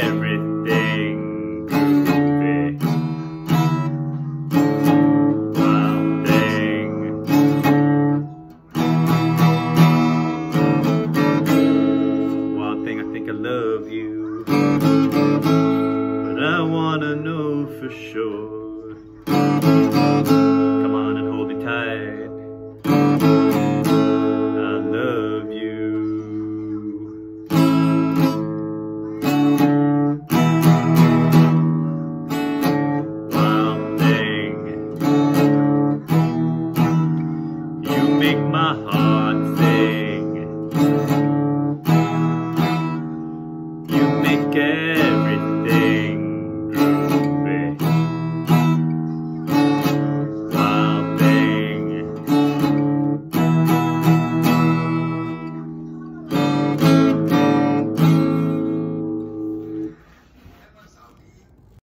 everything groovy. Wild thing. Thing, I think I love you. But I wanna know for sure. My heart sing. You make it.